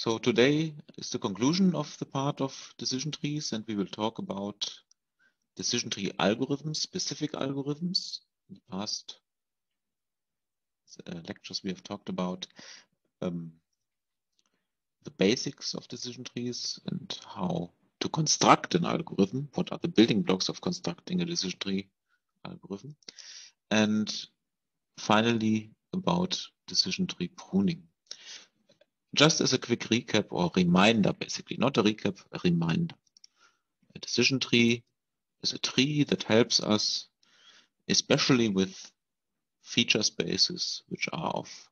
So today is the conclusion of the part of decision trees, and we will talk about decision tree algorithms, specific algorithms. In the past uh, lectures, we have talked about um, the basics of decision trees and how to construct an algorithm. What are the building blocks of constructing a decision tree algorithm? And finally, about decision tree pruning. Just as a quick recap or reminder, basically, not a recap, a reminder. A decision tree is a tree that helps us, especially with feature spaces, which are of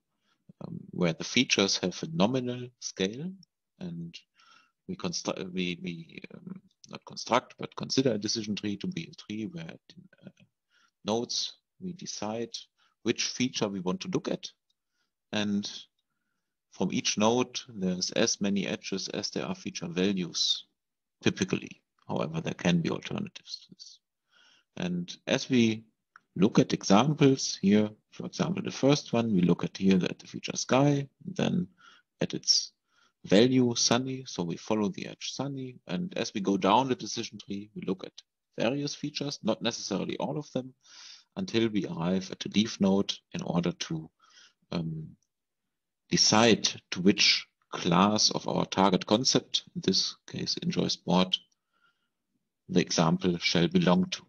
um, where the features have a nominal scale and we construct we, we um, not construct but consider a decision tree to be a tree where uh, nodes we decide which feature we want to look at and from each node there's as many edges as there are feature values typically however there can be alternatives to this and as we look at examples here. For example, the first one, we look at here at the feature sky, then at its value sunny. So we follow the edge sunny. And as we go down the decision tree, we look at various features, not necessarily all of them, until we arrive at the leaf node in order to um, decide to which class of our target concept, in this case, enjoy sport, the example shall belong to.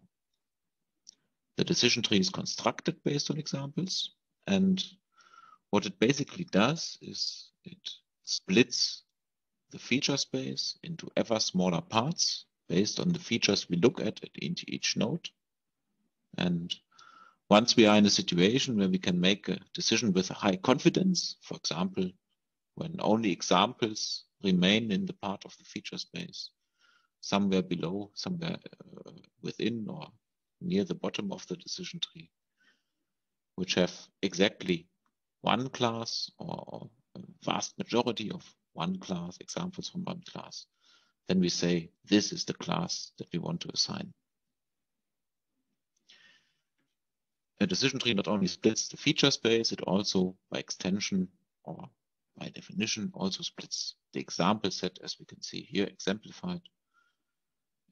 The decision tree is constructed based on examples. And what it basically does is it splits the feature space into ever smaller parts based on the features we look at at each node. And once we are in a situation where we can make a decision with a high confidence, for example, when only examples remain in the part of the feature space, somewhere below, somewhere uh, within or near the bottom of the decision tree, which have exactly one class or a vast majority of one class, examples from one class, then we say this is the class that we want to assign. A decision tree not only splits the feature space, it also, by extension or by definition, also splits the example set, as we can see here exemplified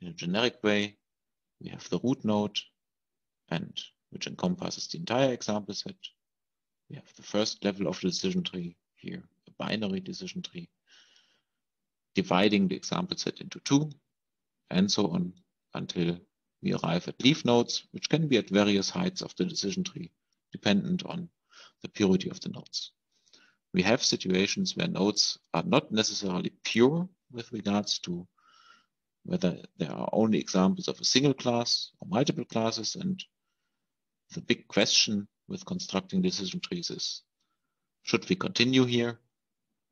in a generic way we have the root node and which encompasses the entire example set. We have the first level of the decision tree here, a binary decision tree, dividing the example set into two and so on until we arrive at leaf nodes, which can be at various heights of the decision tree, dependent on the purity of the nodes. We have situations where nodes are not necessarily pure with regards to whether there are only examples of a single class or multiple classes. And the big question with constructing decision trees is, should we continue here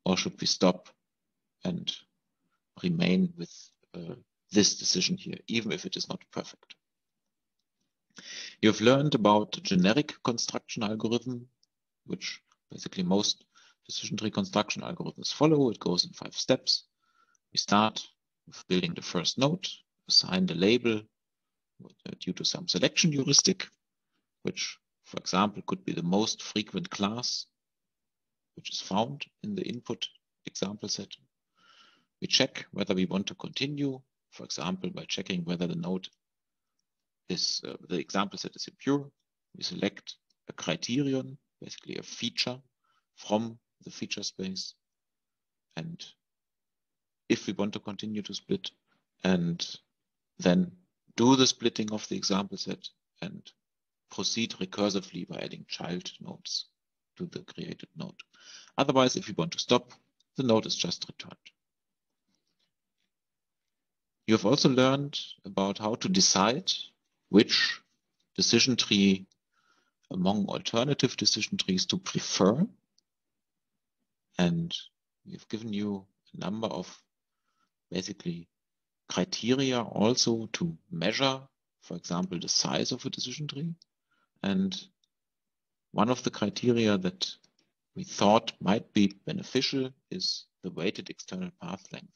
or should we stop and remain with uh, this decision here, even if it is not perfect? You've learned about the generic construction algorithm, which basically most decision tree construction algorithms follow. It goes in five steps. We start with building the first node, assign the label due to some selection heuristic, which, for example, could be the most frequent class which is found in the input example set. We check whether we want to continue, for example, by checking whether the node is, uh, the example set is impure. We select a criterion, basically a feature from the feature space and if we want to continue to split and then do the splitting of the example set and proceed recursively by adding child nodes to the created node. Otherwise, if you want to stop, the node is just returned. You have also learned about how to decide which decision tree among alternative decision trees to prefer. And we've given you a number of basically criteria also to measure, for example, the size of a decision tree. And one of the criteria that we thought might be beneficial is the weighted external path length,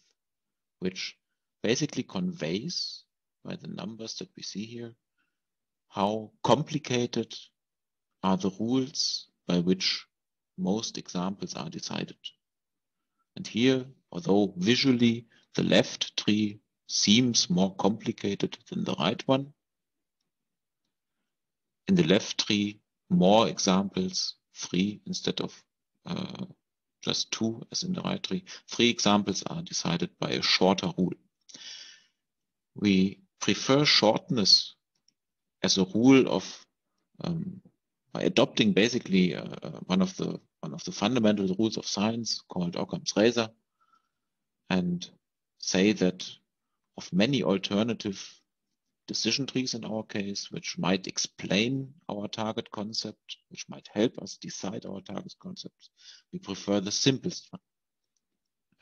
which basically conveys by the numbers that we see here, how complicated are the rules by which most examples are decided. And here, although visually the left tree seems more complicated than the right one, in the left tree, more examples, three instead of uh, just two as in the right tree. Three examples are decided by a shorter rule. We prefer shortness as a rule of um, by adopting basically uh, one of the one of the fundamental rules of science called Occam's razor and say that of many alternative decision trees in our case, which might explain our target concept, which might help us decide our target concepts, we prefer the simplest one.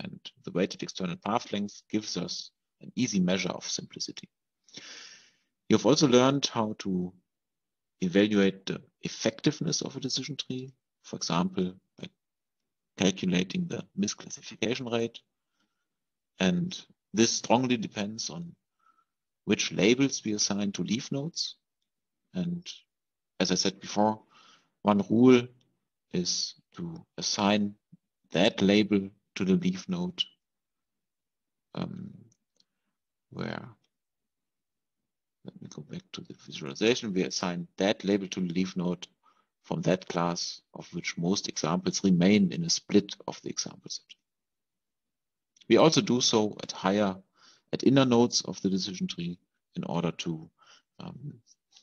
And the weighted external path length gives us an easy measure of simplicity. You've also learned how to evaluate the effectiveness of a decision tree, for example, by calculating the misclassification rate. And this strongly depends on which labels we assign to leaf nodes. And as I said before, one rule is to assign that label to the leaf node um, where let me go back to the visualization. We assign that label to the leaf node from that class of which most examples remain in a split of the example set. We also do so at higher, at inner nodes of the decision tree in order to, um,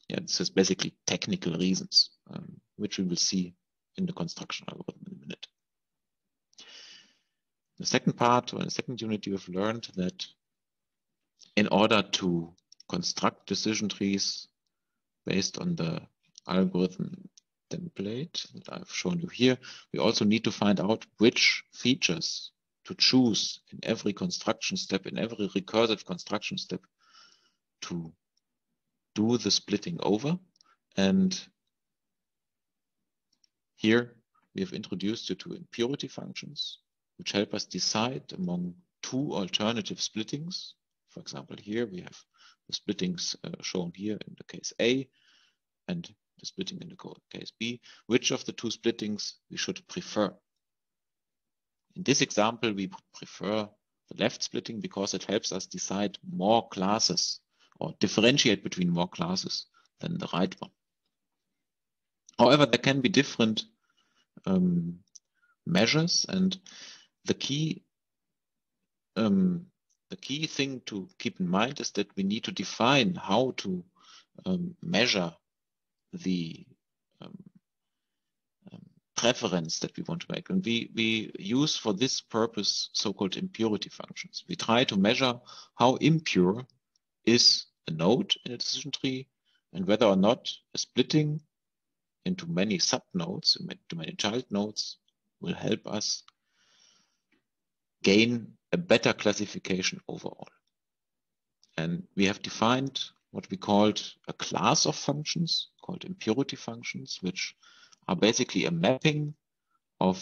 yeah, this is basically technical reasons, um, which we will see in the construction algorithm in a minute. The second part, or the second unit, you have learned that in order to construct decision trees based on the algorithm template that I've shown you here. We also need to find out which features to choose in every construction step, in every recursive construction step to do the splitting over. And here we have introduced you to impurity functions, which help us decide among two alternative splittings. For example, here we have the splittings uh, shown here in the case A and the splitting in the case B, which of the two splittings we should prefer. In this example, we prefer the left splitting because it helps us decide more classes or differentiate between more classes than the right one. However, there can be different um, measures and the key um, the key thing to keep in mind is that we need to define how to um, measure the um, um, preference that we want to make. And we, we use for this purpose so-called impurity functions. We try to measure how impure is a node in a decision tree and whether or not a splitting into many subnodes, into many child nodes, will help us gain a better classification overall. And we have defined what we called a class of functions called impurity functions, which are basically a mapping of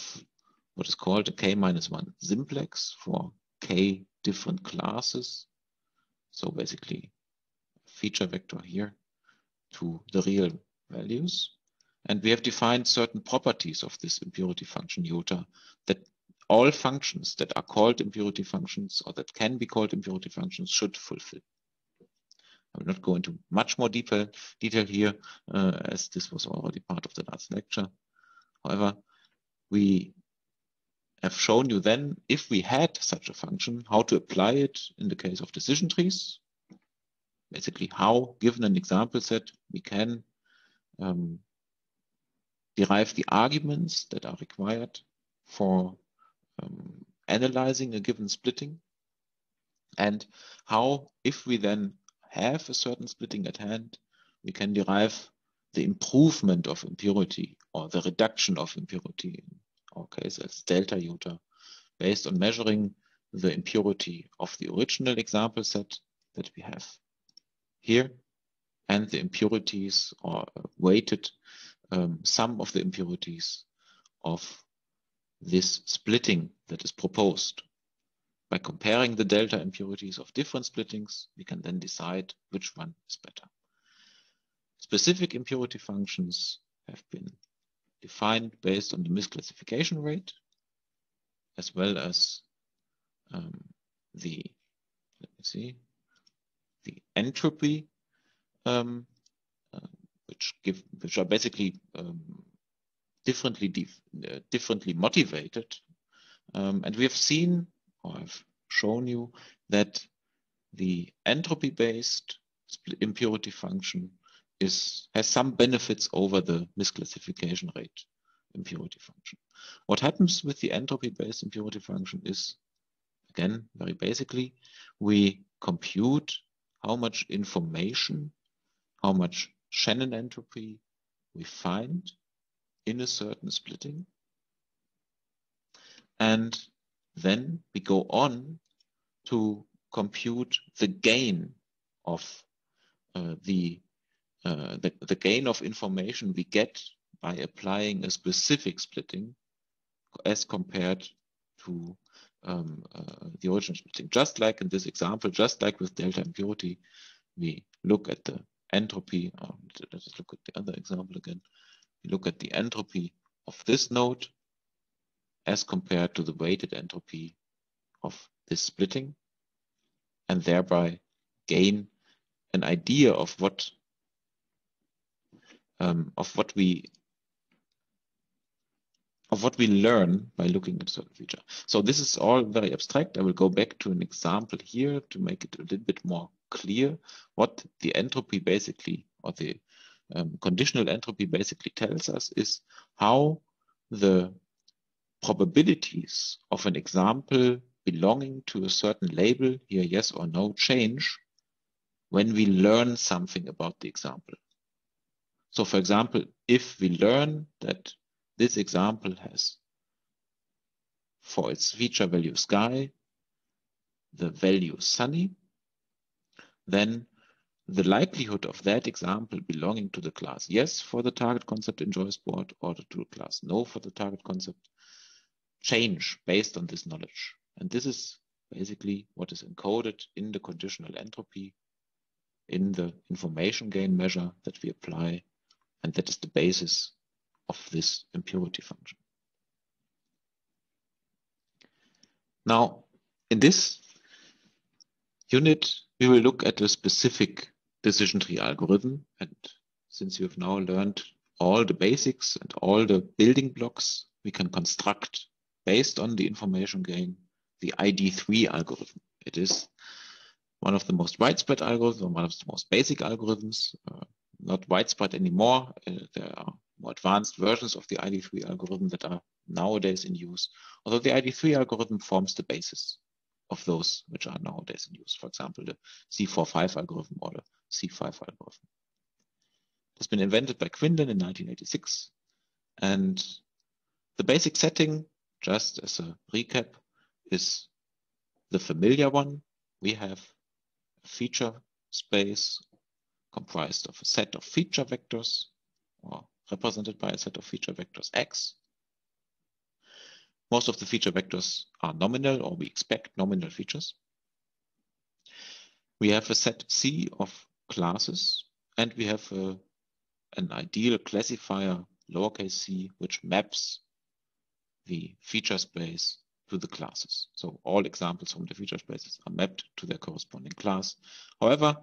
what is called a k minus one simplex for k different classes. So basically feature vector here to the real values. And we have defined certain properties of this impurity function iota that all functions that are called impurity functions or that can be called impurity functions should fulfill. I will not go into much more detail, detail here uh, as this was already part of the last lecture. However, we have shown you then if we had such a function, how to apply it in the case of decision trees. Basically, how, given an example set, we can um, derive the arguments that are required for um, analyzing a given splitting? And how, if we then have a certain splitting at hand, we can derive the improvement of impurity or the reduction of impurity, in our case as delta iota, based on measuring the impurity of the original example set that we have here and the impurities or weighted um, sum of the impurities of this splitting that is proposed. By comparing the delta impurities of different splittings, we can then decide which one is better. Specific impurity functions have been defined based on the misclassification rate. as well as um, the, let me see, the entropy, um, uh, which give, which are basically um, differently, uh, differently motivated. Um, and we have seen, or I've shown you that the entropy-based impurity function is has some benefits over the misclassification rate impurity function. What happens with the entropy-based impurity function is, again, very basically, we compute how much information, how much Shannon entropy we find in a certain splitting. And then we go on to compute the gain of uh, the, uh, the, the gain of information we get by applying a specific splitting as compared to um, uh, the original splitting. Just like in this example, just like with delta impurity, we look at the entropy. Oh, let's look at the other example again. Look at the entropy of this node as compared to the weighted entropy of this splitting and thereby gain an idea of what um, of what we of what we learn by looking at a certain feature. So this is all very abstract. I will go back to an example here to make it a little bit more clear what the entropy basically or the um, conditional entropy basically tells us is how the probabilities of an example belonging to a certain label, here yes or no, change when we learn something about the example. So for example, if we learn that this example has for its feature value sky, the value sunny, then the likelihood of that example belonging to the class yes for the target concept enjoy sport or to the class no for the target concept change based on this knowledge. And this is basically what is encoded in the conditional entropy in the information gain measure that we apply. And that is the basis of this impurity function. Now, in this unit, we will look at a specific decision tree algorithm. And since you have now learned all the basics and all the building blocks we can construct based on the information gain, the ID3 algorithm. It is one of the most widespread algorithms, one of the most basic algorithms, uh, not widespread anymore. Uh, there are more advanced versions of the ID3 algorithm that are nowadays in use, although the ID3 algorithm forms the basis of those which are nowadays in use. For example, the C45 algorithm or the C5 algorithm. It has been invented by Quinlan in 1986. And the basic setting just as a recap, is the familiar one. We have a feature space comprised of a set of feature vectors or represented by a set of feature vectors X. Most of the feature vectors are nominal or we expect nominal features. We have a set C of classes and we have a, an ideal classifier lowercase c which maps the feature space to the classes. So all examples from the feature spaces are mapped to their corresponding class. However,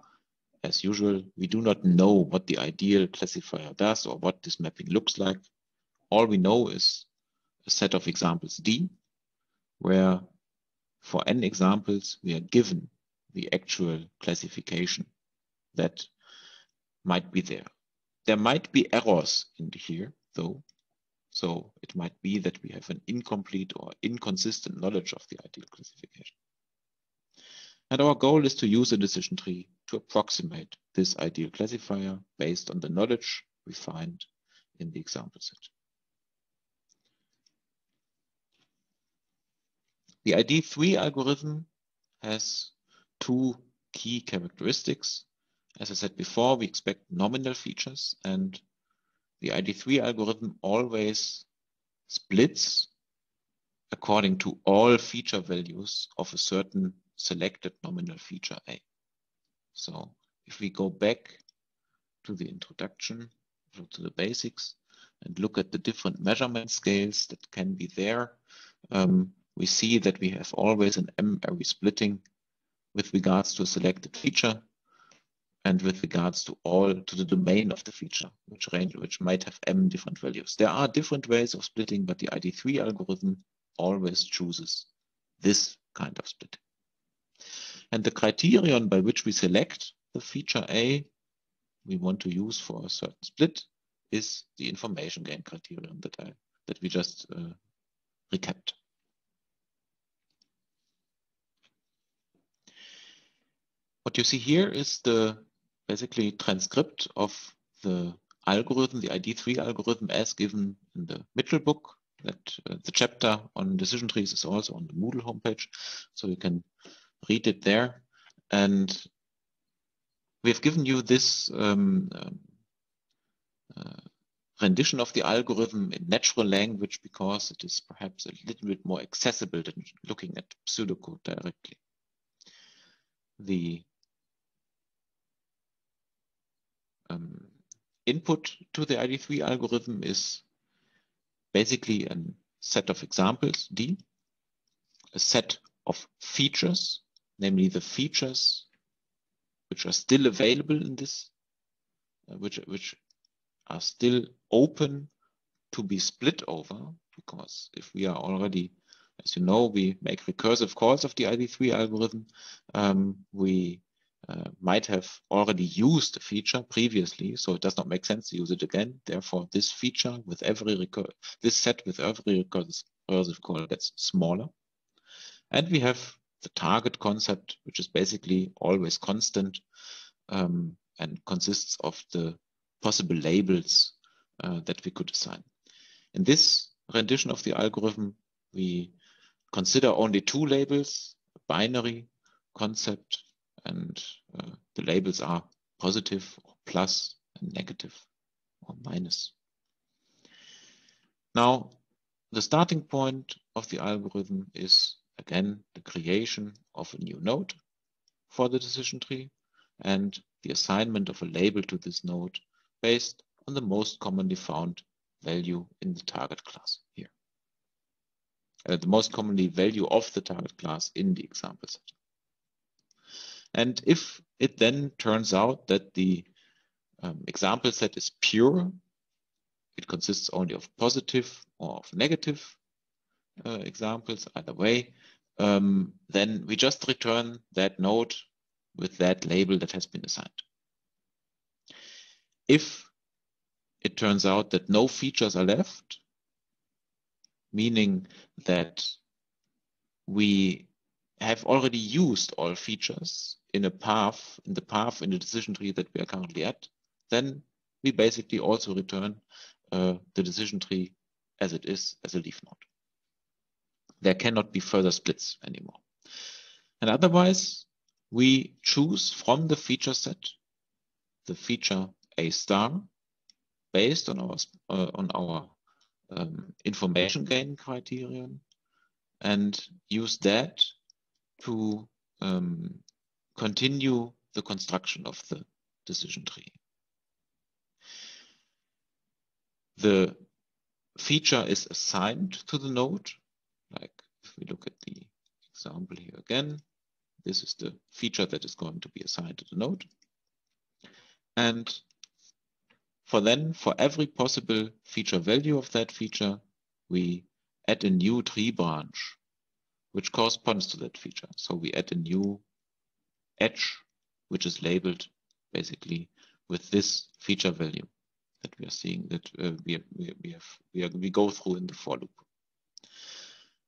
as usual, we do not know what the ideal classifier does or what this mapping looks like. All we know is a set of examples D, where for n examples, we are given the actual classification that might be there. There might be errors in here, though, so it might be that we have an incomplete or inconsistent knowledge of the ideal classification. And our goal is to use a decision tree to approximate this ideal classifier based on the knowledge we find in the example set. The ID3 algorithm has two key characteristics. As I said before, we expect nominal features and the ID3 algorithm always splits according to all feature values of a certain selected nominal feature A. So if we go back to the introduction, to the basics, and look at the different measurement scales that can be there, um, we see that we have always an M-ary splitting with regards to a selected feature and with regards to all to the domain of the feature, which range which might have m different values. There are different ways of splitting, but the ID3 algorithm always chooses this kind of splitting. And the criterion by which we select the feature A we want to use for a certain split is the information gain criterion that I that we just uh, recapped. What you see here is the basically transcript of the algorithm, the ID3 algorithm as given in the Mitchell book. That uh, the chapter on decision trees is also on the Moodle homepage, so you can read it there. And we have given you this um, um, uh, rendition of the algorithm in natural language because it is perhaps a little bit more accessible than looking at pseudocode directly. The um, input to the ID3 algorithm is basically a set of examples, D, a set of features, namely the features which are still available in this, uh, which, which are still open to be split over, because if we are already, as you know, we make recursive calls of the ID3 algorithm, um, we uh, might have already used a feature previously, so it does not make sense to use it again. Therefore, this feature with every this set with every recursive call gets smaller. And we have the target concept, which is basically always constant um, and consists of the possible labels uh, that we could assign. In this rendition of the algorithm, we consider only two labels, binary concept and uh, the labels are positive or plus and negative or minus. Now, the starting point of the algorithm is again the creation of a new node for the decision tree and the assignment of a label to this node based on the most commonly found value in the target class here. Uh, the most commonly value of the target class in the example set. And if it then turns out that the um, example set is pure, it consists only of positive or of negative uh, examples, either way, um, then we just return that node with that label that has been assigned. If it turns out that no features are left, meaning that we have already used all features in a path, in the path in the decision tree that we are currently at, then we basically also return uh, the decision tree as it is as a leaf node. There cannot be further splits anymore. And otherwise, we choose from the feature set the feature A star based on our uh, on our um, information gain criterion and use that to um, continue the construction of the decision tree. The feature is assigned to the node. Like if we look at the example here again, this is the feature that is going to be assigned to the node. And for then, for every possible feature value of that feature, we add a new tree branch which corresponds to that feature. So we add a new edge, which is labeled basically with this feature value that we are seeing that uh, we, we, have, we, are, we go through in the for loop.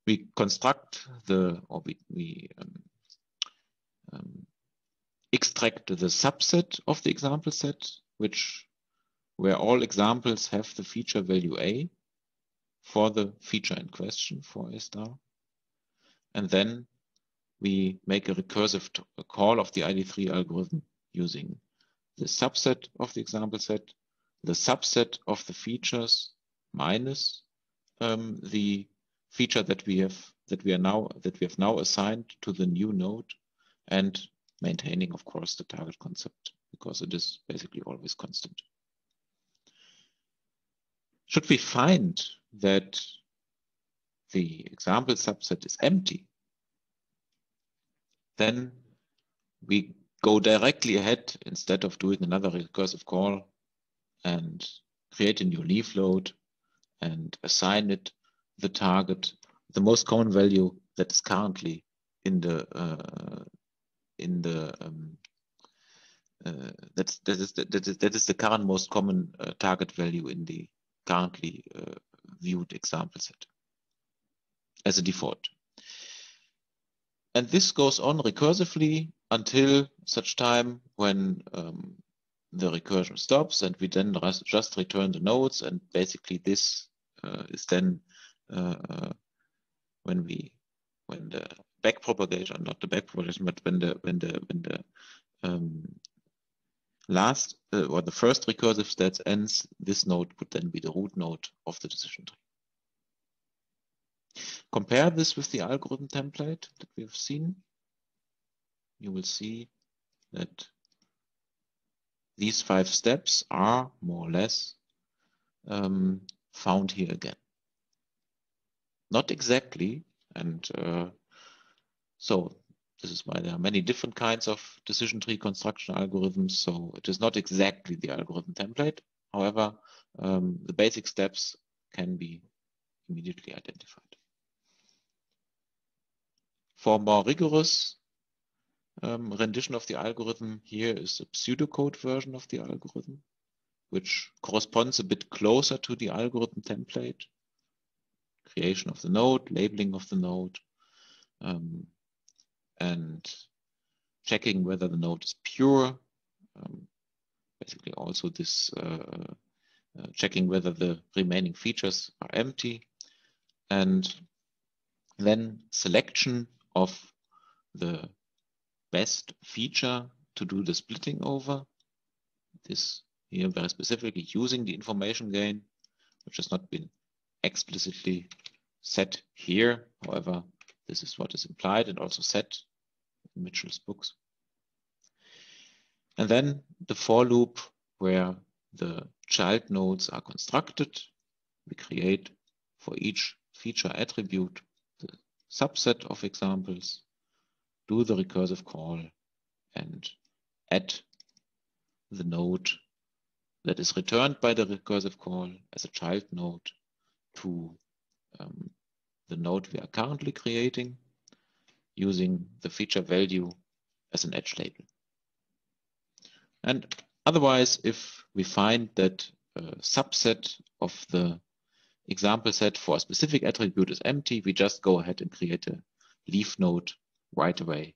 We construct the, or we, we um, um, extract the subset of the example set, which where all examples have the feature value A for the feature in question for A star and then we make a recursive call of the ID3 algorithm using the subset of the example set, the subset of the features minus um, the feature that we have that we are now that we have now assigned to the new node and maintaining of course the target concept because it is basically always constant. Should we find that the example subset is empty, then we go directly ahead instead of doing another recursive call and create a new leaf node and assign it the target, the most common value that is currently in the uh, in the um, uh, that's that is that is that is the current most common uh, target value in the currently uh, viewed example set as a default. And this goes on recursively until such time when um, the recursion stops and we then just return the nodes and basically this uh, is then uh, when we when the back propagation not the back propagation but when the when the when the um, last uh, or the first recursive state ends this node would then be the root node of the decision tree compare this with the algorithm template that we have seen you will see that these five steps are more or less um, found here again. Not exactly, and uh, so this is why there are many different kinds of decision tree construction algorithms. So it is not exactly the algorithm template. However, um, the basic steps can be immediately identified. For more rigorous um, rendition of the algorithm here is a pseudocode version of the algorithm, which corresponds a bit closer to the algorithm template. Creation of the node, labeling of the node, um, and checking whether the node is pure. Um, basically also this uh, uh, checking whether the remaining features are empty and then selection of the best feature to do the splitting over. This here very specifically using the information gain, which has not been explicitly set here. However, this is what is implied and also set in Mitchell's books. And then the for loop where the child nodes are constructed. We create for each feature attribute subset of examples do the recursive call and add the node that is returned by the recursive call as a child node to um, the node we are currently creating using the feature value as an edge label. And otherwise, if we find that a subset of the example set for a specific attribute is empty, we just go ahead and create a leaf node right away,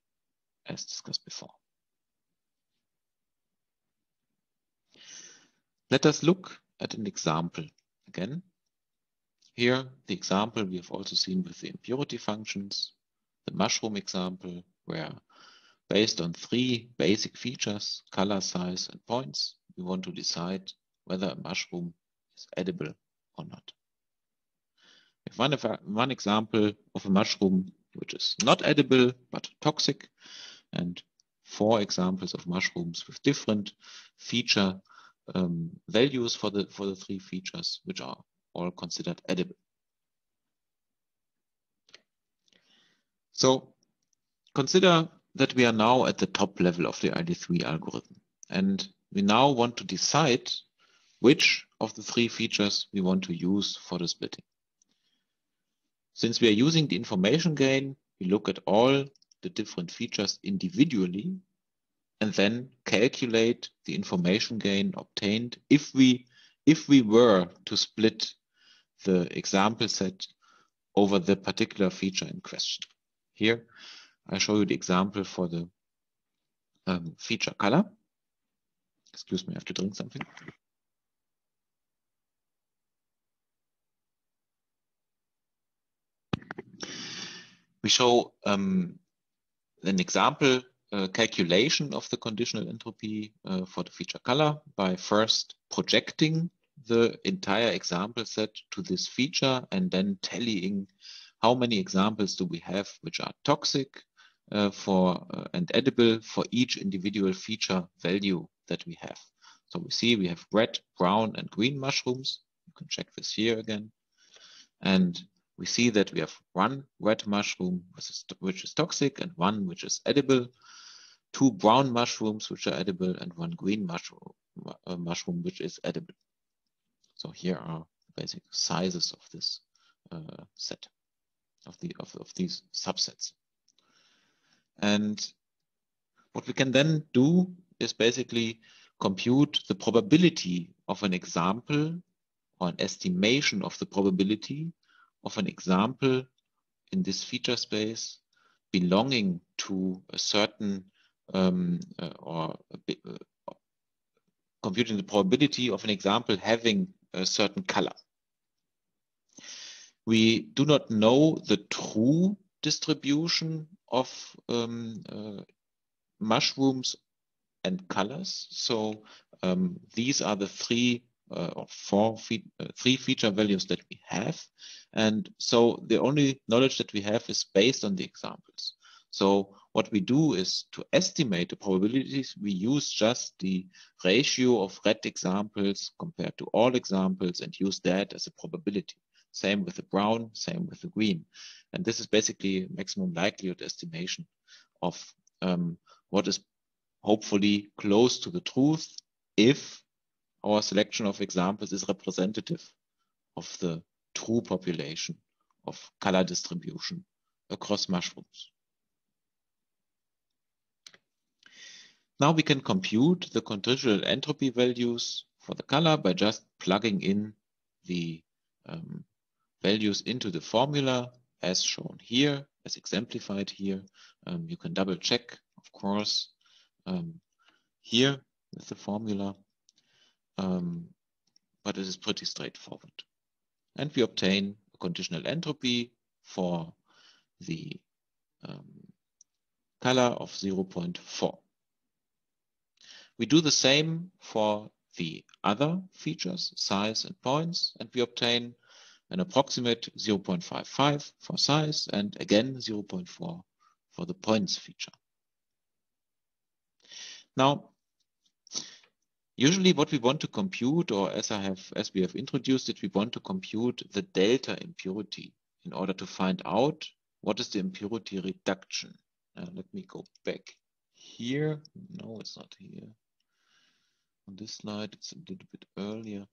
as discussed before. Let us look at an example again. Here, the example we have also seen with the impurity functions, the mushroom example, where based on three basic features, color, size, and points, we want to decide whether a mushroom is edible or not. One, one example of a mushroom which is not edible but toxic, and four examples of mushrooms with different feature um, values for the for the three features, which are all considered edible. So consider that we are now at the top level of the ID3 algorithm, and we now want to decide which of the three features we want to use for the splitting. Since we are using the information gain, we look at all the different features individually and then calculate the information gain obtained if we if we were to split the example set over the particular feature in question. Here, I show you the example for the um, feature color. Excuse me, I have to drink something. We show um, an example uh, calculation of the conditional entropy uh, for the feature color by first projecting the entire example set to this feature and then tallying how many examples do we have which are toxic uh, for uh, and edible for each individual feature value that we have. So we see we have red, brown, and green mushrooms. You can check this here again. And we see that we have one red mushroom which is toxic and one which is edible, two brown mushrooms which are edible and one green mushroom, uh, mushroom which is edible. So here are the basic sizes of this uh, set of the of, of these subsets. And what we can then do is basically compute the probability of an example or an estimation of the probability of an example in this feature space belonging to a certain um, uh, or uh, computing the probability of an example having a certain color. We do not know the true distribution of um, uh, mushrooms and colors. So um, these are the three or four fe uh, three feature values that we have. And so the only knowledge that we have is based on the examples. So what we do is to estimate the probabilities, we use just the ratio of red examples compared to all examples and use that as a probability. Same with the brown, same with the green. And this is basically maximum likelihood estimation of um, what is hopefully close to the truth if our selection of examples is representative of the true population of color distribution across mushrooms. Now we can compute the conditional entropy values for the color by just plugging in the um, values into the formula as shown here, as exemplified here. Um, you can double check, of course, um, here with the formula um, but it is pretty straightforward. And we obtain a conditional entropy for the um, color of 0.4. We do the same for the other features, size and points, and we obtain an approximate 0.55 for size and again 0.4 for the points feature. Now, Usually what we want to compute, or as I have, as we have introduced it, we want to compute the delta impurity in order to find out what is the impurity reduction. Uh, let me go back here. No, it's not here. On this slide, it's a little bit earlier.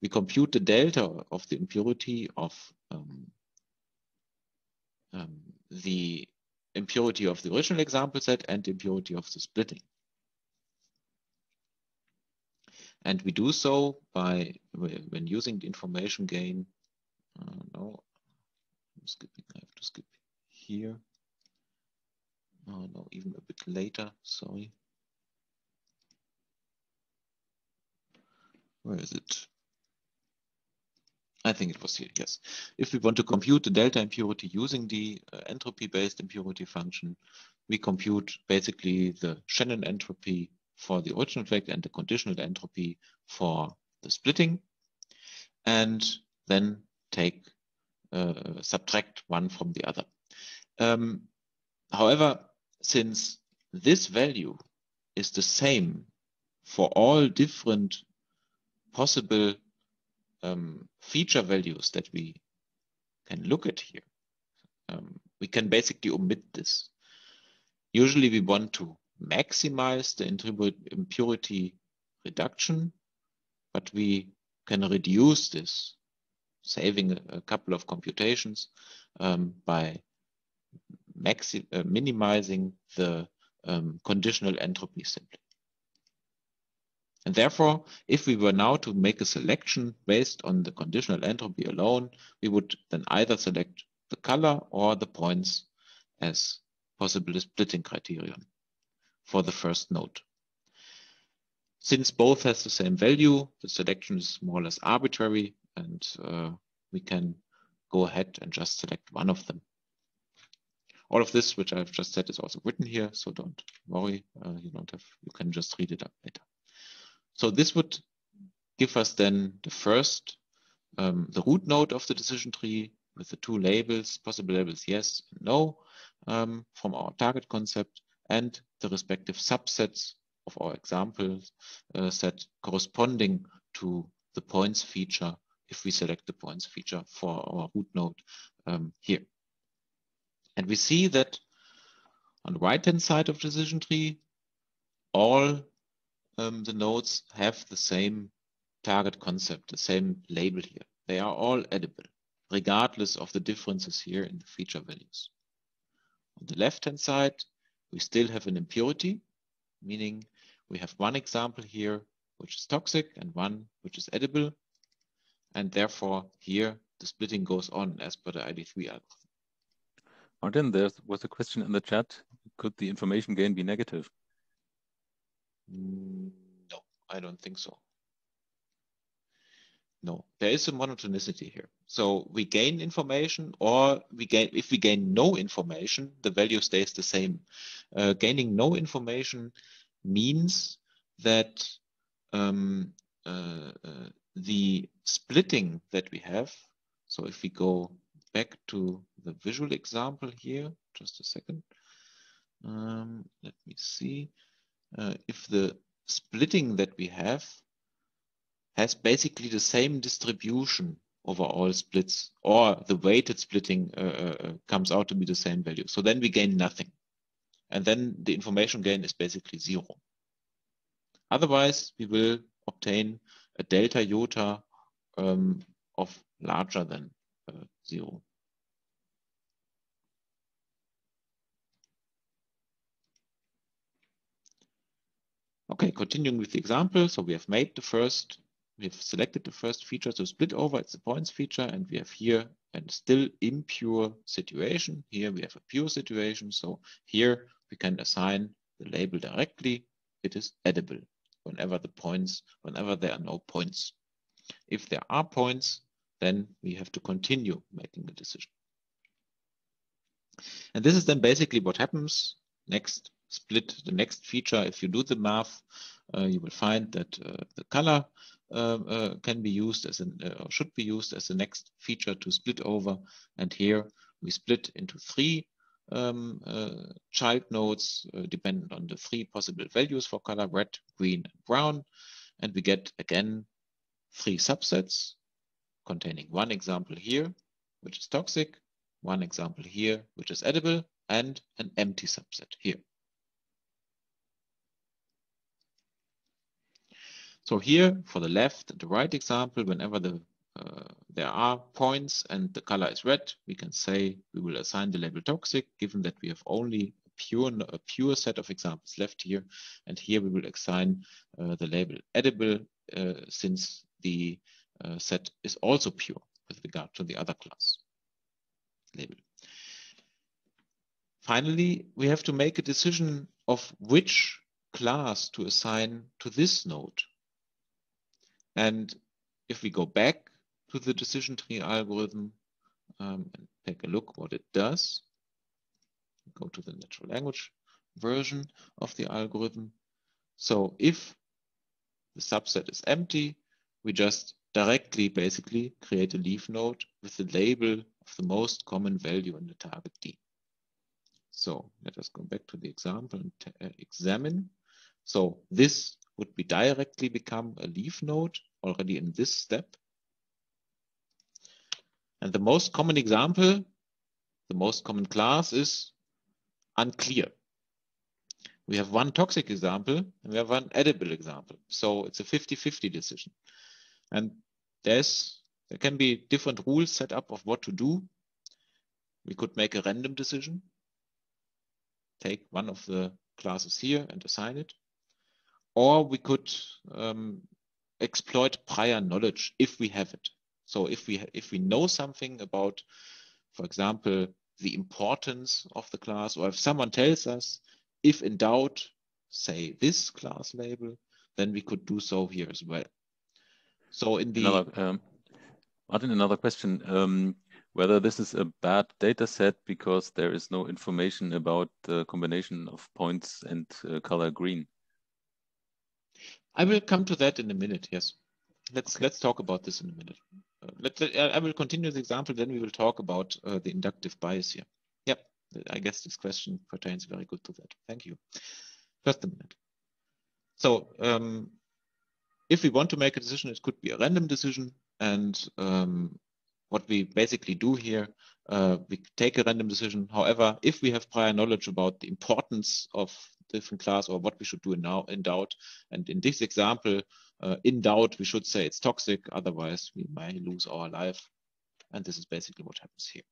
We compute the delta of the impurity of um, um, the impurity of the original example set and the impurity of the splitting. And we do so by, when using the information gain, uh, no, I'm skipping, I have to skip here. Oh, no, even a bit later, sorry. Where is it? I think it was here, yes. If we want to compute the delta impurity using the uh, entropy-based impurity function, we compute basically the Shannon entropy for the original effect and the conditional entropy for the splitting, and then take uh, subtract one from the other. Um, however, since this value is the same for all different possible um, feature values that we can look at here, um, we can basically omit this. Usually we want to maximize the impurity reduction, but we can reduce this, saving a, couple of computations um, by uh, minimizing the um, conditional entropy simply. And therefore, if we were now to make a selection based on the conditional entropy alone, we would then either select the color or the points as possible splitting criterion for the first node. Since both has the same value, the selection is more or less arbitrary and uh, we can go ahead and just select one of them. All of this, which I've just said, is also written here, so don't worry. Uh, you don't have. You can just read it up later. So this would give us then the first, um, the root node of the decision tree with the two labels, possible labels yes and no, um, from our target concept and the respective subsets of our example uh, set corresponding to the points feature if we select the points feature for our root node um, here. And we see that on the right-hand side of decision tree, all um, the nodes have the same target concept, the same label here. They are all edible, regardless of the differences here in the feature values. On the left-hand side, we still have an impurity, meaning we have one example here which is toxic and one which is edible. And therefore here the splitting goes on as per the ID3 algorithm. Martin, there was a question in the chat. Could the information gain be negative? Mm, no, I don't think so. No, there is a monotonicity here. So we gain information or we gain, if we gain no information, the value stays the same. Uh, gaining no information means that um, uh, uh, the splitting that we have, so if we go back to the visual example here, just a second, um, let me see. Uh, if the splitting that we have has basically the same distribution over all splits, or the weighted splitting uh, uh, uh, comes out to be the same value. So then we gain nothing. And then the information gain is basically zero. Otherwise, we will obtain a delta iota um, of larger than uh, zero. Okay, continuing with the example. So we have made the first we've selected the first feature to split over, it's the points feature, and we have here a still impure situation. Here we have a pure situation. So here we can assign the label directly. It is edible whenever the points, whenever there are no points. If there are points, then we have to continue making the decision. And this is then basically what happens next split the next feature. If you do the math, uh, you will find that uh, the color can be used as an uh, or should be used as the next feature to split over. And here we split into three um, uh, child nodes uh, dependent on the three possible values for color red, green, and brown. And we get again three subsets containing one example here, which is toxic, one example here, which is edible, and an empty subset here. So here for the left and the right example, whenever the uh, there are points and the color is red, we can say we will assign the label toxic, given that we have only a pure, a pure set of examples left here. And here we will assign uh, the label edible, uh, since the uh, set is also pure with regard to the other class label. Finally, we have to make a decision of which class to assign to this node. And if we go back to the decision tree algorithm um, and take a look what it does, go to the natural language version of the algorithm. So if the subset is empty, we just directly basically create a leaf node with the label of the most common value in the target D. So let us go back to the example and uh, examine. So this would be directly become a leaf node already in this step. And the most common example, the most common class is unclear. We have one toxic example and we have one edible example. So it's a 50-50 decision. And there's there can be different rules set up of what to do. We could make a random decision, take one of the classes here and assign it. Or we could um, exploit prior knowledge if we have it. So if we if we know something about, for example, the importance of the class, or if someone tells us, if in doubt, say this class label, then we could do so here as well. So in the another, um, Martin, another question: um, whether this is a bad data set because there is no information about the combination of points and uh, color green. I will come to that in a minute. Yes, let's okay. let's talk about this in a minute. Uh, let, I will continue the example, then we will talk about uh, the inductive bias here. Yep, I guess this question pertains very good to that. Thank you. Just a minute. So um, if we want to make a decision, it could be a random decision. And um, what we basically do here, uh, we take a random decision. However, if we have prior knowledge about the importance of different class or what we should do in now in doubt, and in this example, uh, in doubt, we should say it's toxic. Otherwise, we may lose our life. And this is basically what happens here.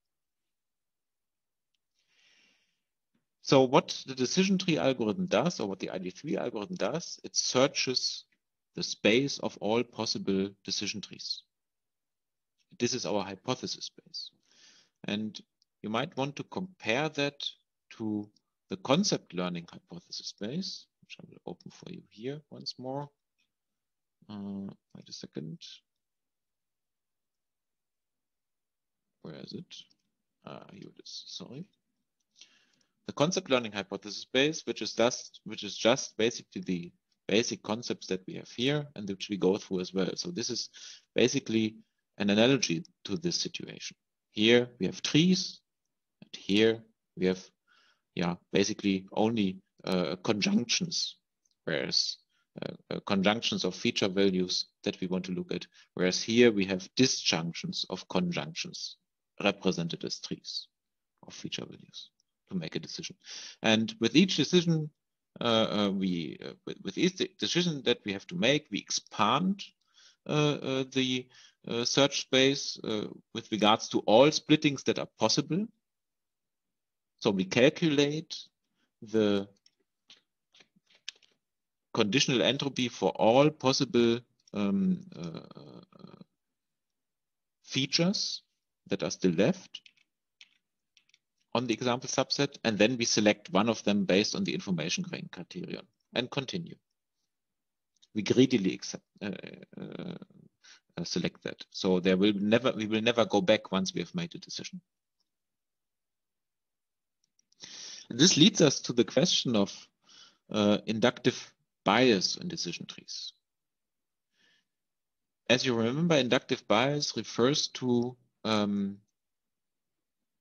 So what the decision tree algorithm does, or what the ID3 algorithm does, it searches the space of all possible decision trees. This is our hypothesis space. And you might want to compare that to the concept learning hypothesis space, which I will open for you here once more. Uh, wait a second. Where is it? Ah, here it is, sorry the concept learning hypothesis space, which is just which is just basically the basic concepts that we have here and which we go through as well. So this is basically an analogy to this situation. Here we have trees, and here we have, yeah, basically only uh, conjunctions, whereas uh, uh, conjunctions of feature values that we want to look at, whereas here we have disjunctions of conjunctions represented as trees of feature values to make a decision. And with each decision, uh, uh, we uh, with, with, each decision that we have to make, we expand the search space with regards to all splittings that are possible. So we calculate the conditional entropy for all possible um, features that are still left on the example subset, and then we select one of them based on the information gain criterion and continue. We greedily accept, uh, uh, uh, select that. So there will never, we will never go back once we have made a decision. And this leads us to the question of uh, inductive bias in decision trees. As you remember, inductive bias refers to um,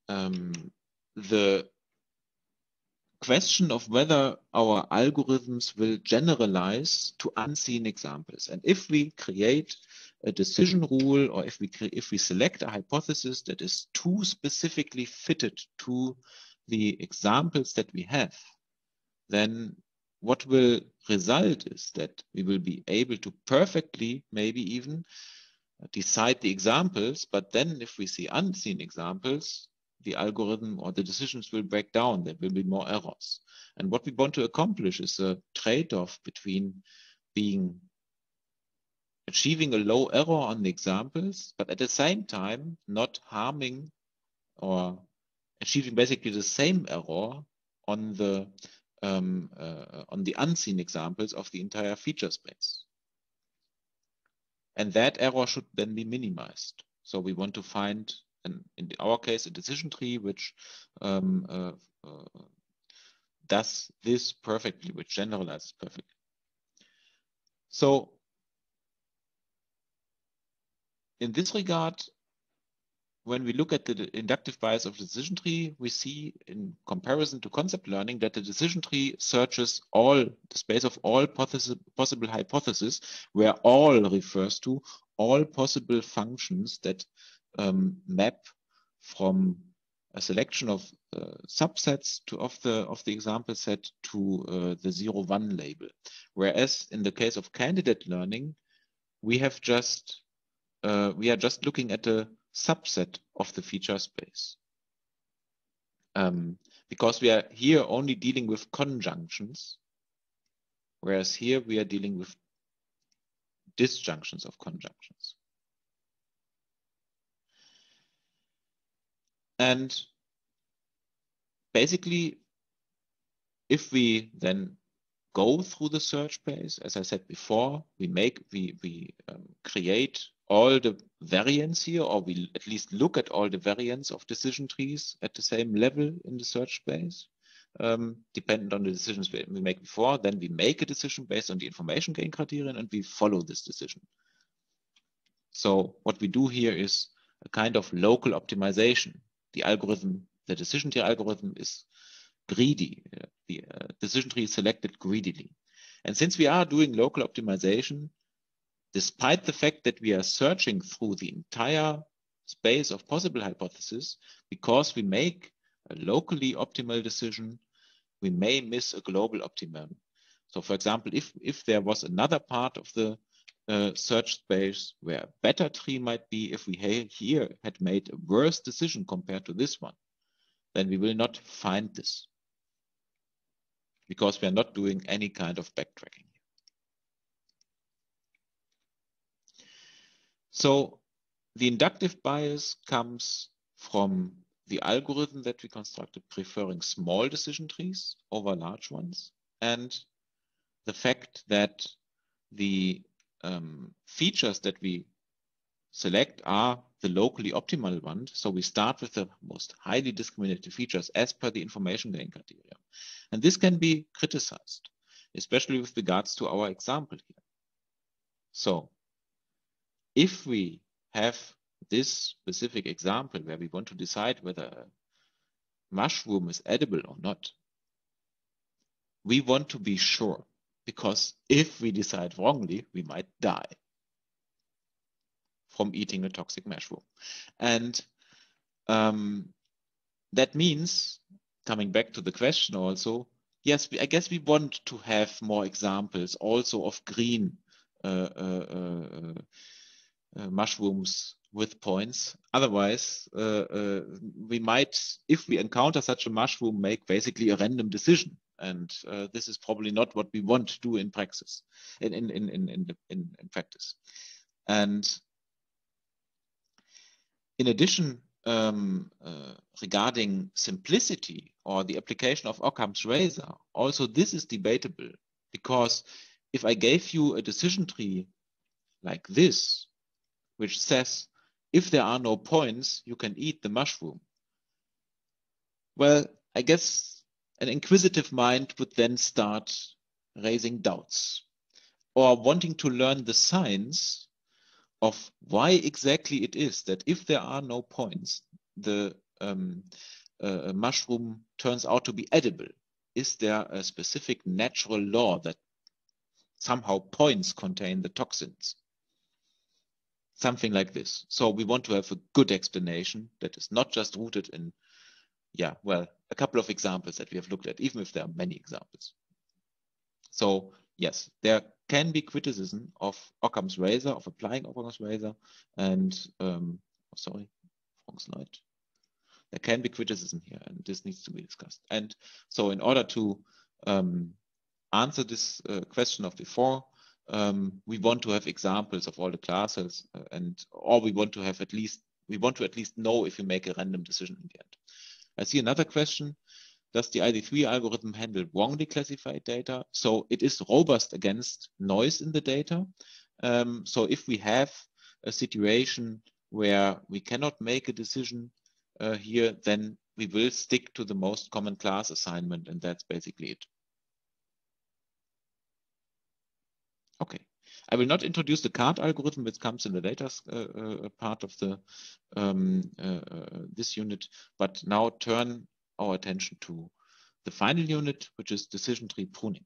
um, the question of whether our algorithms will generalize to unseen examples. And if we create a decision rule or if we if we select a hypothesis that is too specifically fitted to the examples that we have, then what will result is that we will be able to perfectly, maybe even decide the examples, but then if we see unseen examples, the algorithm or the decisions will break down. There will be more errors. And what we want to accomplish is a trade-off between being achieving a low error on the examples, but at the same time not harming or achieving basically the same error on the um, uh, on the unseen examples of the entire feature space. And that error should then be minimized. So we want to find in, in our case, a decision tree, which um, uh, uh, does this perfectly, which generalizes perfectly. So in this regard, when we look at the inductive bias of the decision tree, we see in comparison to concept learning that the decision tree searches all the space of all possible hypotheses, where all refers to all possible functions that um, map from a selection of uh, subsets to, of the of the example set to uh, the zero one label. Whereas in the case of candidate learning, we have just uh, we are just looking at a subset of the feature space. Um, because we are here only dealing with conjunctions, whereas here we are dealing with disjunctions of conjunctions. And basically, if we then go through the search space, as I said before, we make, we, we um, create all the variants here, or we at least look at all the variants of decision trees at the same level in the search space, um, dependent on the decisions we make before. Then we make a decision based on the information gain criterion and we follow this decision. So what we do here is a kind of local optimization the algorithm, the decision tree algorithm is greedy. The uh, decision tree is selected greedily. And since we are doing local optimization, despite the fact that we are searching through the entire space of possible hypotheses, because we make a locally optimal decision, we may miss a global optimum. So for example, if, if there was another part of the uh, search space where a better tree might be, if we here had made a worse decision compared to this one, then we will not find this because we are not doing any kind of backtracking. So the inductive bias comes from the algorithm that we constructed preferring small decision trees over large ones and the fact that the um, features that we select are the locally optimal ones. So we start with the most highly discriminated features as per the information gain criteria. And this can be criticized, especially with regards to our example here. So if we have this specific example where we want to decide whether a mushroom is edible or not, we want to be sure because if we decide wrongly, we might die from eating a toxic mushroom. And um, that means, coming back to the question also, yes, we, I guess we want to have more examples also of green uh, uh, uh, uh mushrooms with points. Otherwise, uh, uh, we might, if we encounter such a mushroom, make basically a random decision. And uh, this is probably not what we want to do in practice, in, in, in, in, in, in practice. And in addition, um, uh, regarding simplicity or the application of Occam's razor, also this is debatable because if I gave you a decision tree like this, which says if there are no points, you can eat the mushroom. Well, I guess an inquisitive mind would then start raising doubts or wanting to learn the science of why exactly it is that if there are no points, the um, uh, mushroom turns out to be edible. Is there a specific natural law that somehow points contain the toxins? Something like this. So we want to have a good explanation that is not just rooted in, yeah, well, a couple of examples that we have looked at, even if there are many examples. So yes, there can be criticism of Occam's razor, of applying Occam's razor, and um, oh, sorry, wrong slide. There can be criticism here, and this needs to be discussed. And so, in order to um, answer this uh, question of before, um, we want to have examples of all the classes uh, and or we want to have at least we want to at least know if you make a random decision in the end. I see another question. Does the ID3 algorithm handle wrongly classified data? So it is robust against noise in the data. Um, so if we have a situation where we cannot make a decision uh, here, then we will stick to the most common class assignment, and that's basically it. Okay. I will not introduce the CART algorithm, which comes in the later uh, uh, part of the um, uh, uh, this unit, but now turn our attention to the final unit, which is decision tree pruning.